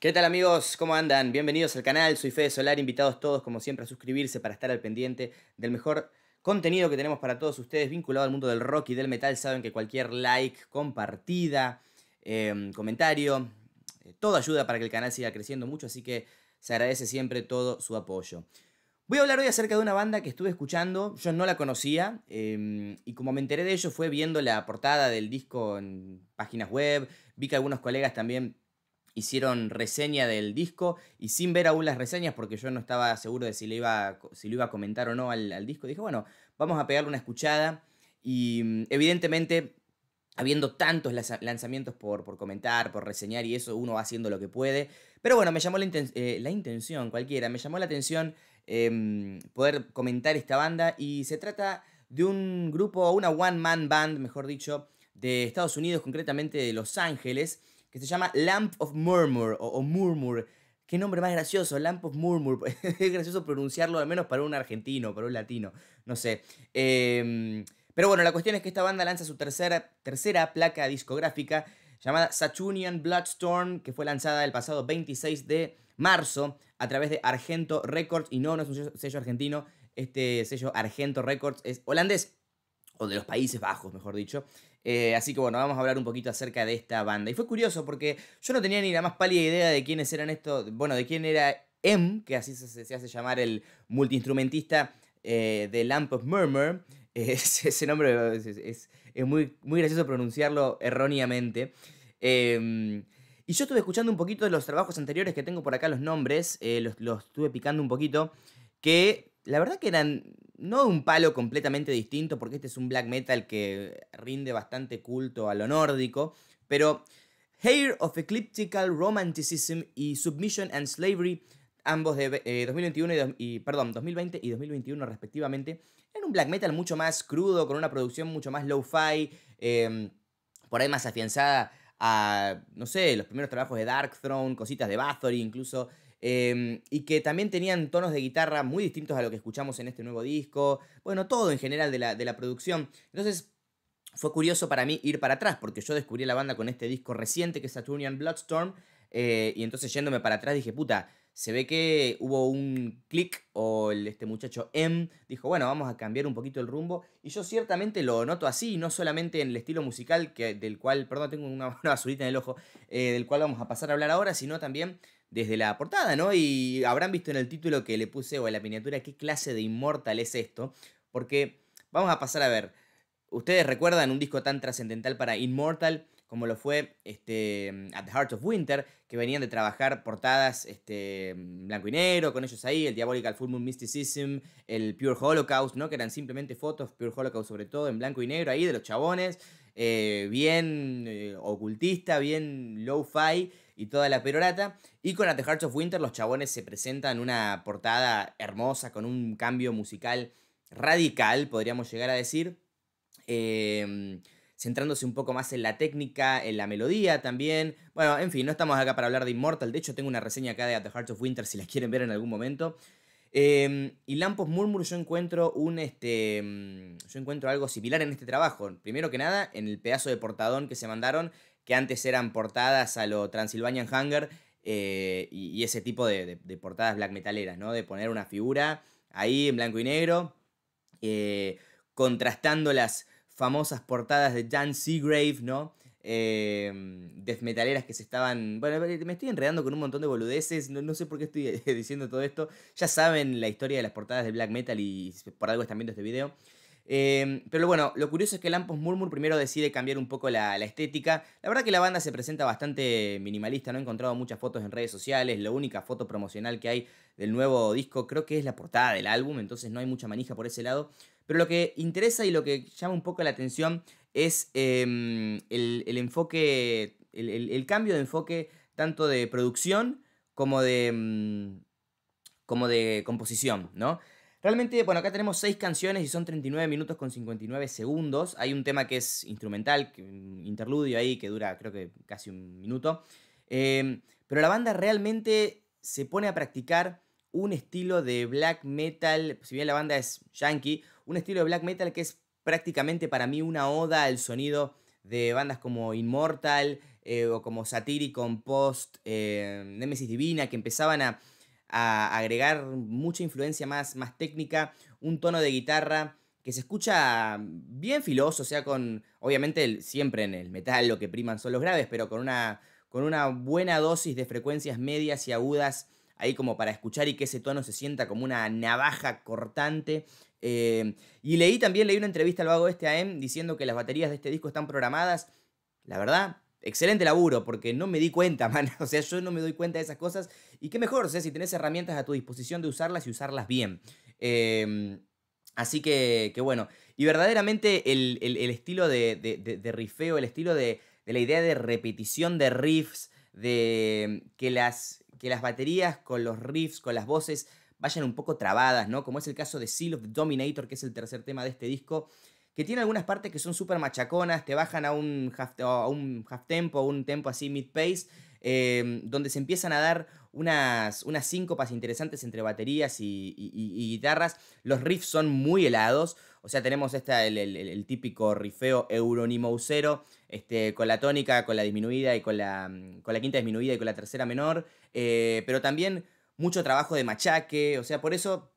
¿Qué tal amigos? ¿Cómo andan? Bienvenidos al canal, soy Fede Solar, invitados todos como siempre a suscribirse para estar al pendiente del mejor contenido que tenemos para todos ustedes vinculado al mundo del rock y del metal. Saben que cualquier like, compartida, em, comentario, eh, todo ayuda para que el canal siga creciendo mucho, así que se agradece siempre todo su apoyo. Voy a hablar hoy acerca de una banda que estuve escuchando, yo no la conocía em, y como me enteré de ello fue viendo la portada del disco en páginas web, vi que algunos colegas también hicieron reseña del disco y sin ver aún las reseñas, porque yo no estaba seguro de si, le iba, si lo iba a comentar o no al, disco, dije, bueno, vamos a pegarle una escuchada y mm, evidentemente, habiendo tantos lanzamientos por, comentar, por reseñar y eso, uno va haciendo lo que puede, pero bueno, me llamó la, eh, intención, cualquiera, me llamó la atención em, poder comentar esta banda. Y se trata de un grupo, una one-man band, mejor dicho, de Estados Unidos, concretamente de Los Ángeles, que se llama Lamp of Murmur o, Murmur. Qué nombre más gracioso, Lamp of Murmur. es gracioso pronunciarlo, al menos para un argentino, para un latino, no sé. Em, pero bueno, la cuestión es que esta banda lanza su tercera, tercera placa discográfica llamada Saturnian Bloodstorm, que fue lanzada el pasado 26 de marzo a través de Argento Records. Y no, no es un sello argentino, este sello Argento Records es holandés, o de los Países Bajos, mejor dicho. Eh, así que bueno, vamos a hablar un poquito acerca de esta banda. Y fue curioso porque yo no tenía ni la más pálida idea de quiénes eran estos, bueno, de quién era M, que así se, hace llamar el multiinstrumentista eh, de Lamp of Murmur. ese nombre es, muy, muy gracioso pronunciarlo erróneamente. Em, y yo estuve escuchando un poquito de los trabajos anteriores que tengo por acá, los nombres, eh, los, los estuve picando un poquito, que la verdad que eran no un palo completamente distinto, porque este es un black metal que rinde bastante culto a lo nórdico, pero Hair of Ecliptical Romanticism y Submission and Slavery, ambos de 2021 eh, y, perdón, 2020 y 2021 respectivamente, eran un black metal mucho más crudo, con una producción mucho más low-fi, em, por ahí más afianzada a, no sé, los primeros trabajos de Dark Throne, cositas de Bathory incluso, Em, y que también tenían tonos de guitarra muy distintos a lo que escuchamos en este nuevo disco. Bueno, todo en general de la, de la producción. Entonces, fue curioso para mí ir para atrás, porque yo descubrí la banda con este disco reciente que es Saturnian Bloodstorm. Eh, y entonces yéndome para atrás dije, puta, se ve que hubo un clic o este muchacho M dijo, bueno, vamos a cambiar un poquito el rumbo. Y yo ciertamente lo noto así, no solamente en el estilo musical, que, del cual, perdón, tengo una, una basurita en el ojo, eh, del cual vamos a pasar a hablar ahora, sino también desde la portada, ¿no? Y habrán visto en el título que le puse o en la miniatura qué clase de inmortal es esto, porque vamos a pasar a ver. Ustedes recuerdan un disco tan trascendental para Immortal como lo fue este, At the Heart of Winter, que venían de trabajar portadas este, blanco y negro, con ellos ahí, el Diabolical Full Moon Mysticism, el Pure Holocaust, ¿no? que eran simplemente fotos, Pure Holocaust sobre todo, en blanco y negro ahí, de los chabones, eh, bien eh, ocultista, bien low-fi, y toda la perorata. Y con At the Hearts of Winter los chabones se presentan una portada hermosa con un cambio musical radical, podríamos llegar a decir. Em, centrándose un poco más en la técnica, en la melodía también. Bueno, en fin, no estamos acá para hablar de Immortal. De hecho, tengo una reseña acá de At the Hearts of Winter si la quieren ver en algún momento. Em, y Lampos Murmur yo encuentro un este em, yo encuentro algo similar en este trabajo. Primero que nada, en el pedazo de portadón que se mandaron, que antes eran portadas a lo Transylvanian Hunger eh, y, ese tipo de, portadas black metaleras, ¿no? De poner una figura ahí en blanco y negro, eh, contrastando las famosas portadas de Jan Seagrave, ¿no? Eh, death metaleras que se estaban... Bueno, me estoy enredando con un montón de boludeces, no, no sé por qué estoy diciendo todo esto. Ya saben la historia de las portadas de black metal y por algo están viendo este video. Em, pero bueno, lo curioso es que Lampos Murmur primero decide cambiar un poco la, estética. La verdad que la banda se presenta bastante minimalista, no he encontrado muchas fotos en redes sociales. La única foto promocional que hay del nuevo disco creo que es la portada del álbum, entonces no hay mucha manija por ese lado. Pero lo que interesa y lo que llama un poco la atención es em, el, enfoque, el, cambio de enfoque tanto de producción como de, em, como de composición, ¿no? Realmente, bueno, acá tenemos 6 canciones y son 39 minutos con 59 segundos. Hay un tema que es instrumental, un interludio ahí que dura creo que casi un minuto. Em, pero la banda realmente se pone a practicar un estilo de black metal, si bien la banda es yankee, un estilo de black metal que es prácticamente para mí una oda al sonido de bandas como Immortal, eh, o como Satyricon, Post, Nemesis Divina, que empezaban a, agregar mucha influencia más, más técnica, un tono de guitarra que se escucha bien filoso, o sea, con, obviamente siempre en el metal lo que priman son los graves, pero con una, con una buena dosis de frecuencias medias y agudas ahí como para escuchar y que ese tono se sienta como una navaja cortante. Eh, y leí también, leí una entrevista al vago este AM diciendo que las baterías de este disco están programadas. La verdad, excelente laburo, porque no me di cuenta, man. O sea, yo no me doy cuenta de esas cosas. Y qué mejor, o sea, si tenés herramientas a tu disposición de usarlas y usarlas bien. Eh, Así que, bueno, y verdaderamente el, estilo de, de, rifeo, el estilo de, la idea de repetición de riffs, de que las, que las baterías con los riffs, con las voces, vayan un poco trabadas, ¿no? Como es el caso de Seal of the Dominator, que es el tercer tema de este disco, que tiene algunas partes que son súper machaconas, te bajan a un half, tempo, a un tempo así mid-pace, Em, donde se empiezan a dar unas, unas síncopas interesantes entre baterías y, guitarras. Los riffs son muy helados, o sea, tenemos esta, el, típico rifeo euronimousero, este, con la tónica, con la disminuida y con la, con la quinta disminuida y con la tercera menor, eh, pero también mucho trabajo de machaque, o sea, por eso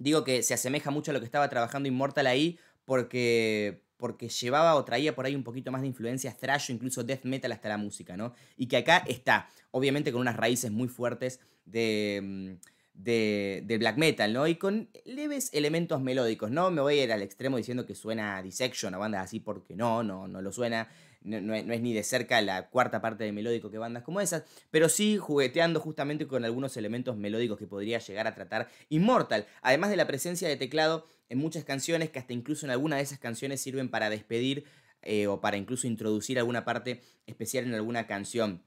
digo que se asemeja mucho a lo que estaba trabajando Immortal ahí, porque, porque llevaba o traía por ahí un poquito más de influencias thrash o incluso death metal hasta la música, ¿no? Y que acá está, obviamente con unas raíces muy fuertes de, mm, de, black metal, ¿no? Y con leves elementos melódicos, no me voy a ir al extremo diciendo que suena Dissection o bandas así, porque no, no, no lo suena, no, es, ni de cerca la cuarta parte de melódico que bandas como esas, pero sí jugueteando justamente con algunos elementos melódicos que podría llegar a tratar Immortal, además de la presencia de teclado en muchas canciones, que hasta incluso en alguna de esas canciones sirven para despedir eh, o para incluso introducir alguna parte especial en alguna canción.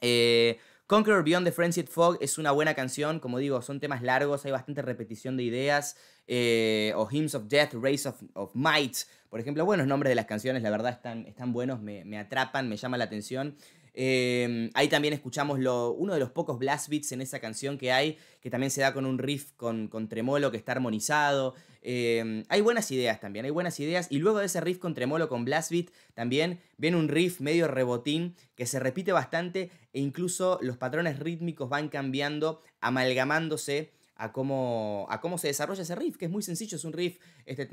Eh, Conqueror Beyond the Frenzied Fog es una buena canción, como digo, son temas largos, hay bastante repetición de ideas, eh, o Hymns of Death, Race of, Might, por ejemplo, buenos nombres de las canciones, la verdad están, están buenos, me, atrapan, me llama la atención. Em, ahí también escuchamos uno de los pocos blast beats en esa canción que hay, que también se da con un riff con tremolo que está armonizado. Em, hay buenas ideas también, hay buenas ideas. Y luego de ese riff con tremolo, con blast beat, también viene un riff medio rebotín que se repite bastante e incluso los patrones rítmicos van cambiando, amalgamándose a cómo, a cómo se desarrolla ese riff, que es muy sencillo, es un riff, este,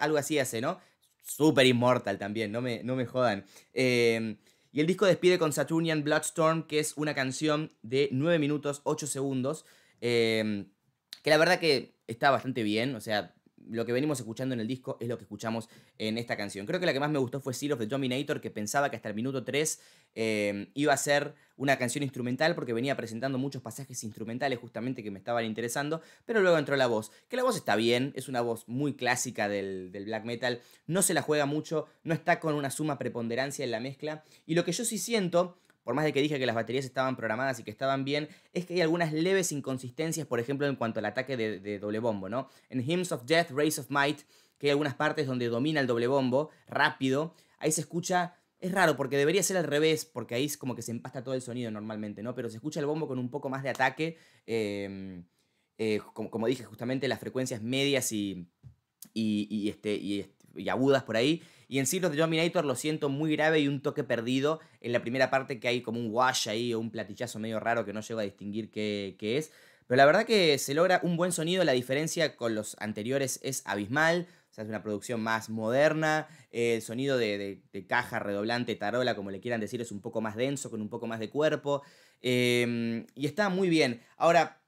algo así hace, ¿no? Súper inmortal también, no me, no me jodan. Em, y el disco despide con Saturnian Bloodstorm, que es una canción de 9 minutos 8 segundos. Eh, que la verdad que está bastante bien, o sea, lo que venimos escuchando en el disco es lo que escuchamos en esta canción. Creo que la que más me gustó fue Seal of the Dominator, que pensaba que hasta el minuto 3 eh, iba a ser una canción instrumental porque venía presentando muchos pasajes instrumentales justamente que me estaban interesando, pero luego entró la voz, que la voz está bien, es una voz muy clásica del, del black metal, no se la juega mucho, no está con una suma preponderancia en la mezcla, y lo que yo sí siento por más de que dije que las baterías estaban programadas y que estaban bien, es que hay algunas leves inconsistencias, por ejemplo, en cuanto al ataque de, doble bombo, ¿no? En Hymns of Death, Race of Might, que hay algunas partes donde domina el doble bombo, rápido, ahí se escucha es raro porque debería ser al revés, porque ahí es como que se empasta todo el sonido normalmente, ¿no? Pero se escucha el bombo con un poco más de ataque. Em, eh, como, dije, justamente las frecuencias medias y, y, este, y, y agudas por ahí. Y en Seal of the Dominator lo siento muy grave y un toque perdido. En la primera parte que hay como un wash ahí o un platillazo medio raro que no llego a distinguir qué, es. Pero la verdad que se logra un buen sonido. La diferencia con los anteriores es abismal. O sea, es una producción más moderna. el sonido de, caja, redoblante, tarola, como le quieran decir, es un poco más denso, con un poco más de cuerpo. Em, y está muy bien. Ahora,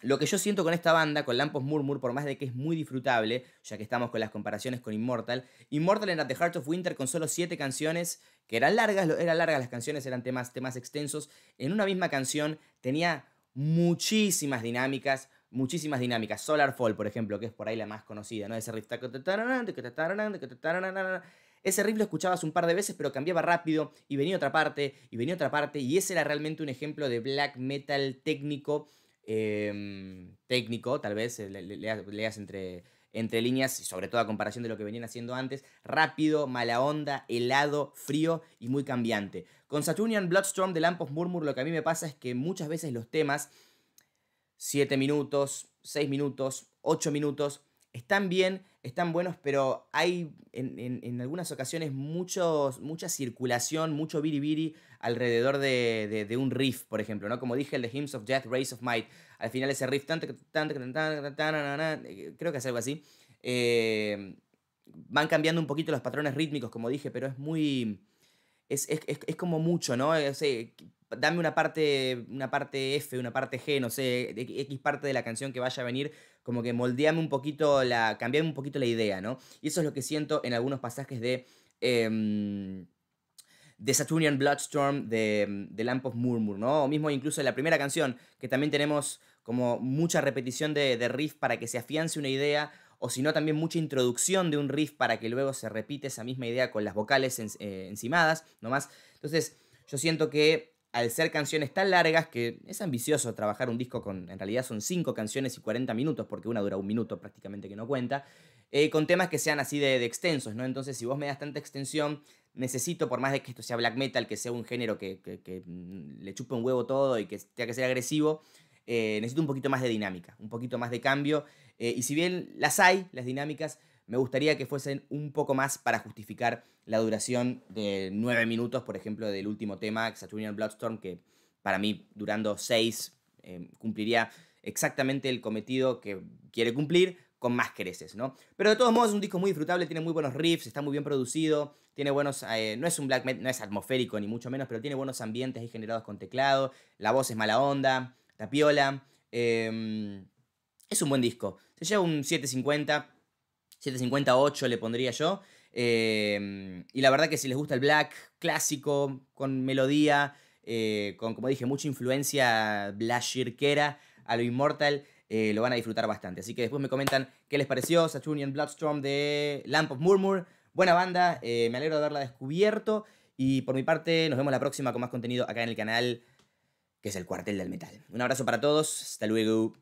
lo que yo siento con esta banda, con Lampos Murmur, por más de que es muy disfrutable, ya que estamos con las comparaciones con Immortal, Immortal en At the Heart of Winter con solo 7 canciones, que eran largas, eran largas las canciones, eran temas, temas extensos, en una misma canción tenía muchísimas dinámicas, muchísimas dinámicas. Solar Fall, por ejemplo, que es por ahí la más conocida, ¿no? Ese riff. Ese riff lo escuchabas un par de veces, pero cambiaba rápido, y venía otra parte, y venía otra parte, y ese era realmente un ejemplo de black metal técnico Em, técnico, tal vez eh, leas, entre, entre líneas, y sobre todo a comparación de lo que venían haciendo antes, rápido, mala onda, helado, frío y muy cambiante. Con Saturnian Bloodstorm de Lamp of Murmur lo que a mí me pasa es que muchas veces los temas, 7 minutos, 6 minutos, 8 minutos, están bien, están buenos, pero hay en, algunas ocasiones muchos, mucha circulación, mucho biribiri alrededor de, un riff, por ejemplo, ¿no? Como dije, el de Hymns of Death, Race of Might. Al final ese riff, creo que es algo así. Eh, van cambiando un poquito los patrones rítmicos, como dije, pero es muy... Es, como mucho, ¿no? Dame una parte, una parte F, una parte G, no sé, X parte de la canción que vaya a venir, como que moldeame un poquito la, cambiame un poquito la idea, ¿no? Y eso es lo que siento en algunos pasajes de, eh, de Saturnian Bloodstorm, de, de, Lamp of Murmur, ¿no? O mismo incluso en la primera canción, que también tenemos como mucha repetición de, de riff para que se afiance una idea, o si no también mucha introducción de un riff para que luego se repite esa misma idea con las vocales eh, encimadas, nomás. Entonces, yo siento que al ser canciones tan largas que es ambicioso trabajar un disco con, en realidad son 5 canciones y 40 minutos, porque una dura un minuto prácticamente que no cuenta, eh, con temas que sean así de, extensos, ¿no? Entonces, si vos me das tanta extensión, necesito, por más de que esto sea black metal, que sea un género que, mm, le chupe un huevo todo y que tenga que ser agresivo, eh, necesito un poquito más de dinámica, un poquito más de cambio. Eh, y si bien las hay, las dinámicas, me gustaría que fuesen un poco más para justificar la duración de nueve minutos, por ejemplo, del último tema, Saturnian Bloodstorm, que para mí, durando seis, eh, cumpliría exactamente el cometido que quiere cumplir con más creces, ¿no? Pero de todos modos es un disco muy disfrutable, tiene muy buenos riffs, está muy bien producido, tiene buenos, eh, no es un black metal, no es atmosférico ni mucho menos, pero tiene buenos ambientes ahí generados con teclado, la voz es mala onda, tapiola, em, es un buen disco, se lleva un 750, 758 le pondría yo. Em, y la verdad que si les gusta el black clásico, con melodía, eh, con, como dije, mucha influencia blashirquera a lo Immortal, eh, lo van a disfrutar bastante. Así que después me comentan qué les pareció Saturnian Bloodstorm de Lamp of Murmur. Buena banda, eh, me alegro de haberla descubierto. Y por mi parte, nos vemos la próxima con más contenido acá en el canal, que es el cuartel del metal. Un abrazo para todos, hasta luego.